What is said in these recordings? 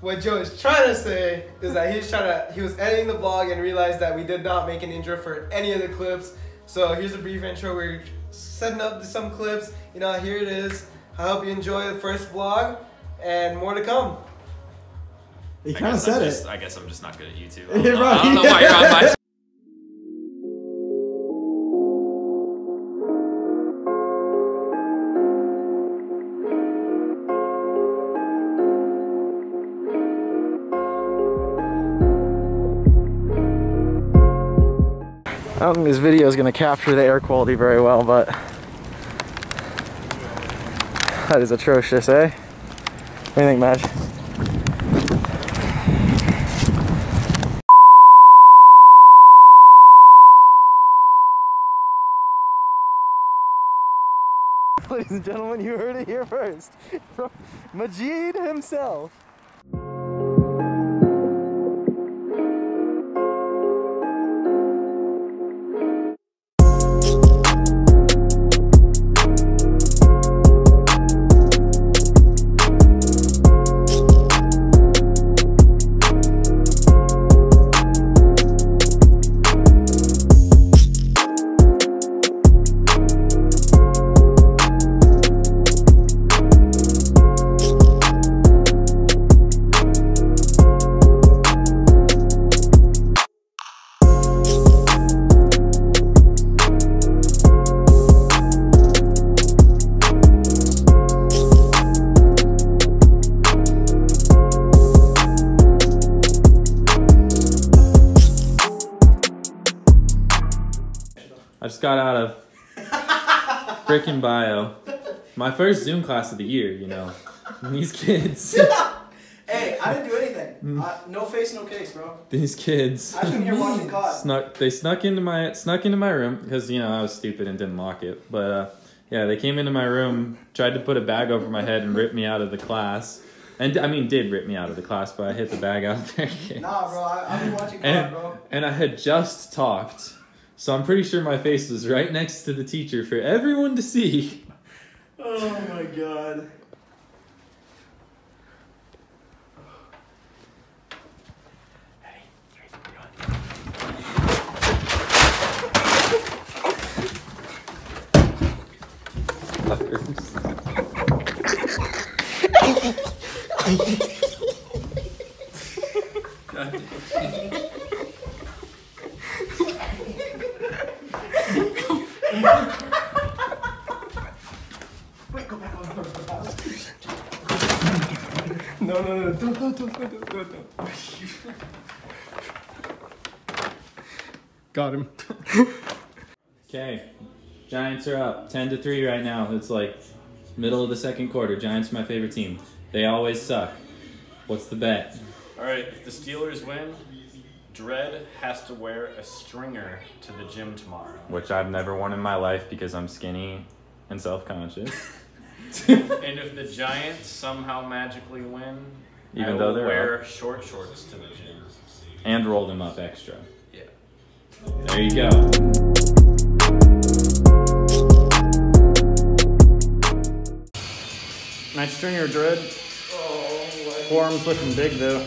what Joe is trying to say is that he's trying to he was editing the vlog and realized that we did not make an intro for any of the clips. So here's a brief intro. We're setting up some clips. You know, here it is. I hope you enjoy the first vlog and more to come. He kind of guess I'm said just- it. I guess I'm just not good at YouTube. I don't, know. I don't know why you're on my. don't think this video is going to capture the air quality very well, but that is atrocious, eh? What do you think, Madge? Ladies and gentlemen, you heard it here first from Majid himself. Just got out of freaking bio. My first Zoom class of the year, you know. And these kids, Hey, I didn't do anything. Uh, no face, no case, bro. these kids I've been here watching COD. snuck they snuck into my snuck into my room because you know I was stupid and didn't lock it. But uh, yeah, they came into my room, tried to put a bag over my head and rip me out of the class. And I mean, did rip me out of the class, but I hit the bag out there. Nah, bro, I, I've been watching COD, and, bro. and I had just talked, so I'm pretty sure my face was right next to the teacher for everyone to see. Oh my god. Wait, go No, no, no, don't, don't, don't, don't, don't, don't. Got him. Okay, Giants are up ten to three right now. It's like middle of the second quarter. Giants are my favorite team. They always suck. What's the bet? All right, if the Steelers win, Dredd has to wear a stringer to the gym tomorrow. Which I've never worn in my life because I'm skinny and self-conscious. and if the Giants somehow magically win, Even I though they're wear short shorts to the gym. and roll them up extra. Yeah. There you go. Nice stringer, Dredd. Forearms looking big though.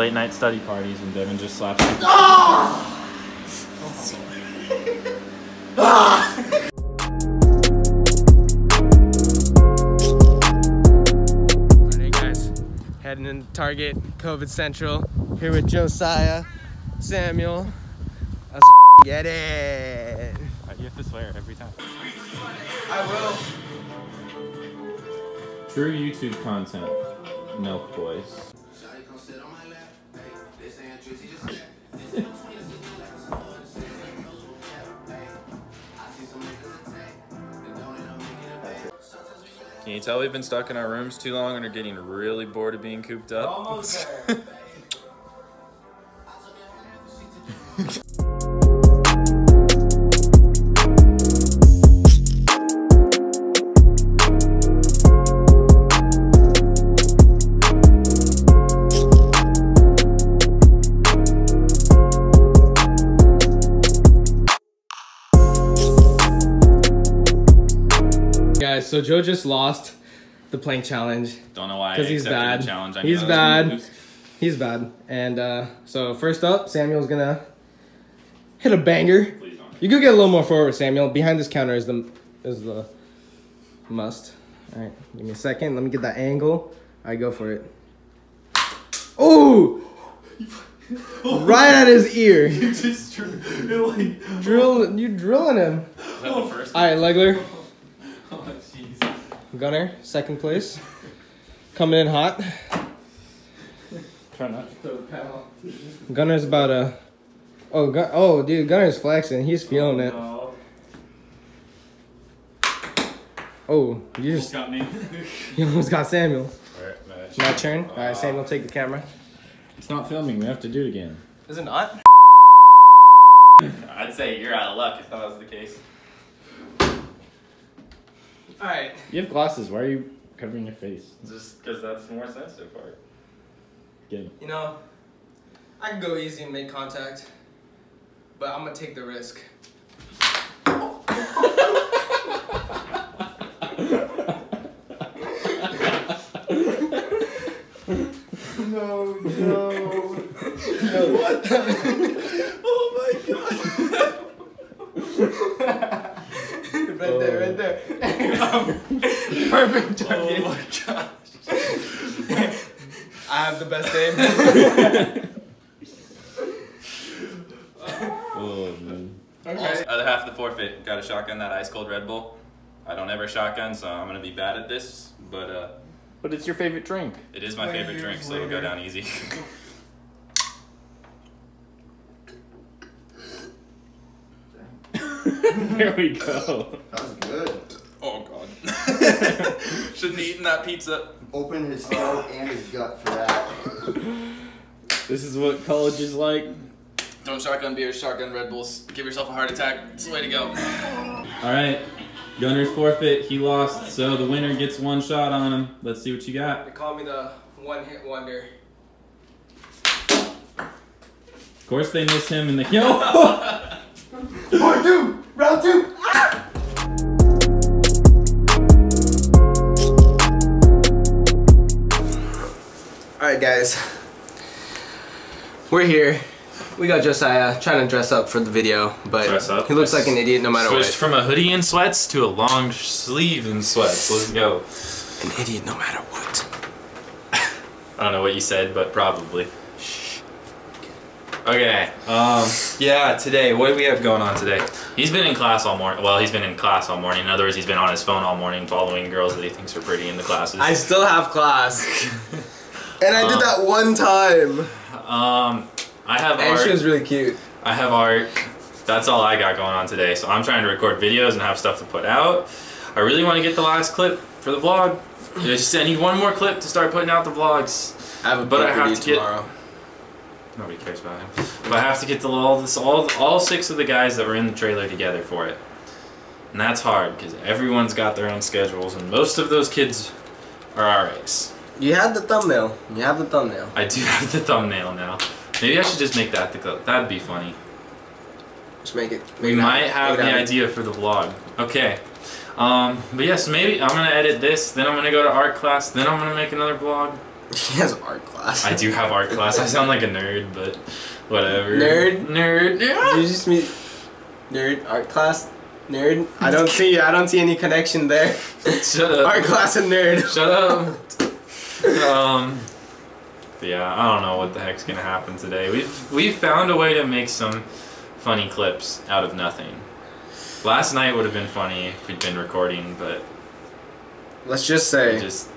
Late night study parties and Devin just slaps me. Alright guys, heading into Target, COVID Central, here with Josiah, Samuel. Let's get it. Uh, you have to swear every time. I will. True YouTube content. Milk Boys. Can you tell we've been stuck in our rooms too long and are getting really bored of being cooped up? Almost there. Guys, so Joe just lost the plank challenge. Don't know why I 'Cause he's bad. challenge. I He's I was gonna bad. He's bad. And uh, so first up, Samuel's gonna hit a banger. Please don't. You could get a little more forward, Samuel. Behind this counter is the is the must. All right, give me a second. Let me get that angle. I go for it. Oh! right at his ear. You just like, Drill, you drilling him. Is that the first? All right, Legler. Gunner, second place. Coming in hot. Try not. Gunner's about a. Oh, Gun- oh, dude, Gunner's flexing. He's feeling oh, it. No. Oh, you Just just got me. you almost got Samuel. Alright, match. My turn. All right, Samuel, take the camera. It's not filming. We have to do it again. Is it not? I'd say you're out of luck if that was the case. All right. You have glasses. Why are you covering your face? Just because that's the more sensitive part. Good. You know, I can go easy and make contact, but I'm gonna take the risk. No, no. right there, right there. Perfect target. Oh my god. I have the best aim. Oh man. okay. Other half of the forfeit. Got a shotgun that ice cold Red Bull. I don't ever shotgun, so I'm gonna be bad at this. But uh, But it's your favorite drink. it is my favorite drink, so it'll go down easy. there we go. That was good. oh god. Shouldn't have eaten that pizza. Open his throat and his gut for that. This is what college is like. Don't shotgun beer, shotgun Red Bulls. Give yourself a heart attack. It's the way to go. All right. Gunner's forfeit. He lost, so the winner gets one shot on him. Let's see what you got. They call me the one-hit wonder. Of course, they missed him in the kill. Part two! Round two! Ah! All right, guys. We're here. We got Josiah trying to dress up for the video, but Dress up? he looks like an idiot no matter Switched what. from a hoodie and sweats to a long sleeve and sweats. Let's go. An idiot no matter what. I don't know what you said, but probably. Shh. Okay. Um. Yeah. Today, what do we have going on today? He's been in class all morning. Well, he's been in class all morning. In other words, he's been on his phone all morning, following girls that he thinks are pretty in the classes. I still have class. and I did that one time. Um. I have And art. she was really cute. I have art. That's all I got going on today. So I'm trying to record videos and have stuff to put out. I really want to get the last clip for the vlog. I just I need one more clip to start putting out the vlogs. I have a But I have to get- tomorrow. Nobody cares about him. But I have to get the, all this, all all six of the guys that were in the trailer together for it, and that's hard because everyone's got their own schedules, and most of those kids are RAs. You had the thumbnail. You have the thumbnail. I do have the thumbnail now. Maybe I should just make that the clip. That'd be funny. Just make it. We make it might happen. have the idea for the vlog. Okay. Um, but yes, maybe I'm gonna edit this, then I'm gonna go to art class, then I'm gonna make another vlog. He has art class. I do have art class. I sound like a nerd, but whatever. Nerd? Nerd. Yeah. you just meet nerd art class? Nerd? I don't see I don't see any connection there. Shut up. Art class and nerd. Shut up. um. Yeah, I don't know what the heck's gonna happen today. We've we've found a way to make some funny clips out of nothing. Last night would have been funny if we'd been recording, but Let's just we say just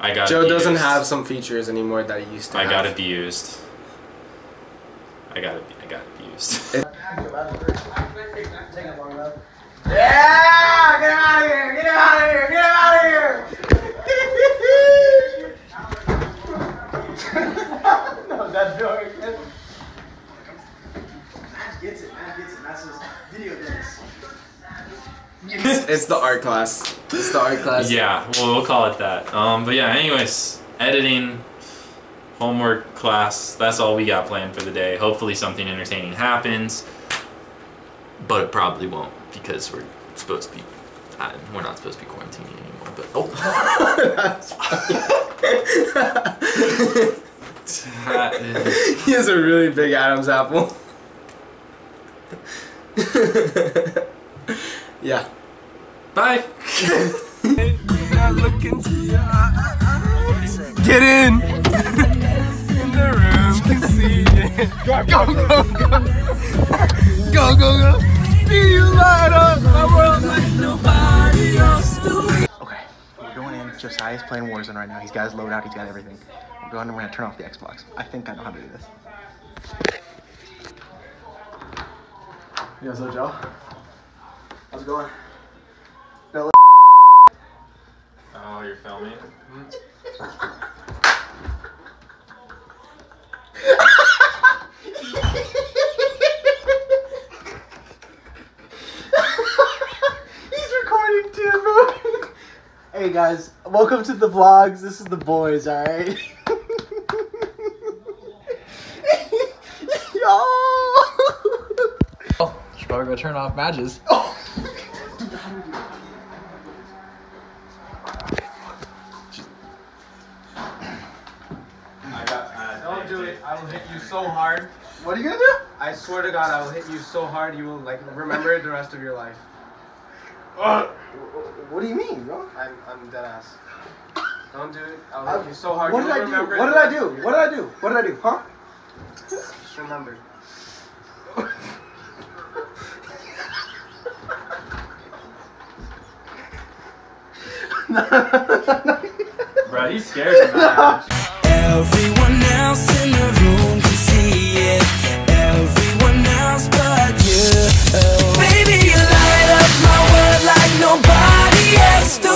I got Joe doesn't have some features anymore that he used to I have. got abused. I got I got abused. Yeah! Get him out of here! Get him out of here! Get him out of here! It's, the art class. It's the art class. yeah, well we'll call it that. Um, but yeah, anyways, editing, homework, class. That's all we got planned for the day. Hopefully something entertaining happens, but it probably won't because we're supposed to be. Uh, we're not supposed to be quarantining anymore. But oh. He has a really big Adam's apple. yeah. Bye. Get in! in the room to see it. Go, go, go, go. Go, go, go. Do you light up my world like nobody else do? Okay, we're going in. Josiah's playing Warzone right now. He's got his loadout. He's got everything. We're going and we're gonna turn off the Xbox. I think I know how to do this. Yo, so Joe. How's it going? Oh, you're filming. He's recording too, bro. hey guys, welcome to the vlogs. This is the boys, alright? Oh, Yo! Should probably go turn off matches. Don't I will hit you so hard. What are you gonna do? I swear to God, I will hit you so hard you will like remember it the rest of your life. Uh, what do you mean, bro? I'm, I'm dead ass. Don't do it. I'll uh, hit you so hard. What you did will I do? What did the I rest do? of your What did I do? What did I do? Huh? Just remember. Bro, he's scared Everyone else in the room can see it. Everyone else but you. Baby, you light up my world like nobody else. Do